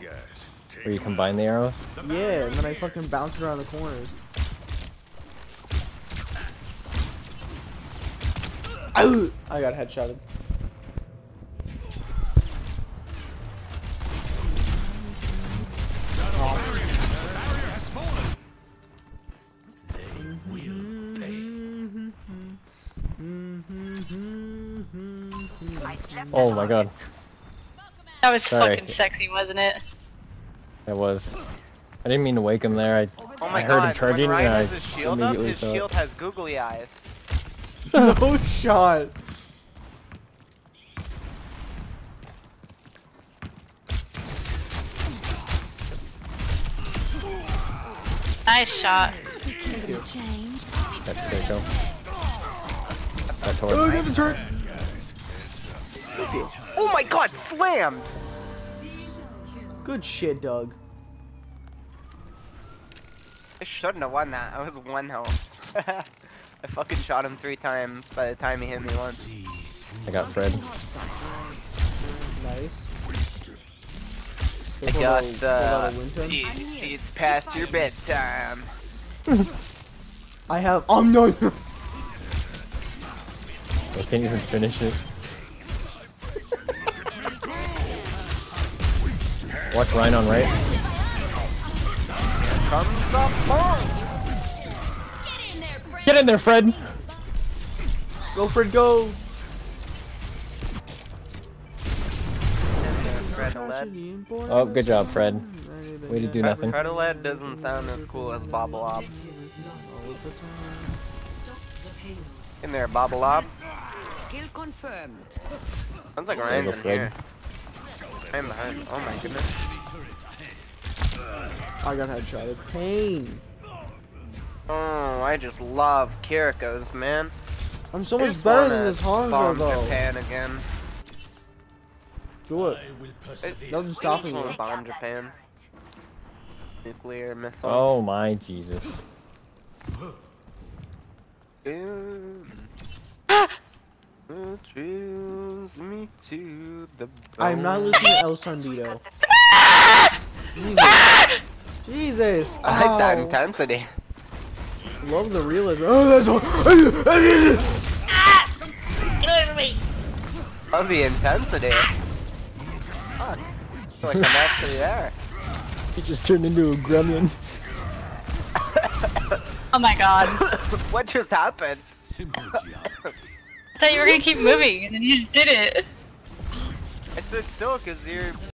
guys. Take Where you combine the arrows? Yeah, and then I fucking bounce around the corners. Ow! I got headshotted. Oh my god, That was Sorry. fucking sexy, wasn't it? That was. I didn't mean to wake him there. I, Oh my I heard him charging when Ryan and I has his shield up, his thought- shield has googly eyes. no shot. Nice shot. That's pretty cool. That Oh, torch. get the turret. Oh my god, slammed! Good shit, Doug. I shouldn't have won that. I was one health. I fucking shot him three times by the time he hit me once. I got Fred. Nice. I got out a- pull the. out a Winston. It- It's past your bedtime. I have. Oh no! I can't even finish it. Watch Ryan on right. Comes the bomb! Get in there, Fred! go Fred, go! Oh, good job, Fred. Way to do nothing. Fredoled doesn't sound as cool as Bobbleob. In there, Bobbleob. Kill confirmed. Sounds like There you Ryan's go, in Fred. here. I'm behind. Oh my goodness. I got headshotted. Pain. Oh, I just love Kiriko's, man. I'm so I much better than this Hanzo bomb though. Japan again. Do it. Nothing's I stopping just you. to bomb Japan. Nuclear missile. Oh my Jesus. Ooh. It thrills me to the I'm not bone. listening to El Sandito. Jesus. Jesus. I like that intensity. Love the realism. Oh, that's all. Ah! Get away from me! Love the intensity. Fuck. Feel like I'm actually there. He just turned into a gremlin. Oh my god. what just happened? I thought you were gonna keep moving, and then you just did it. I stood still because you're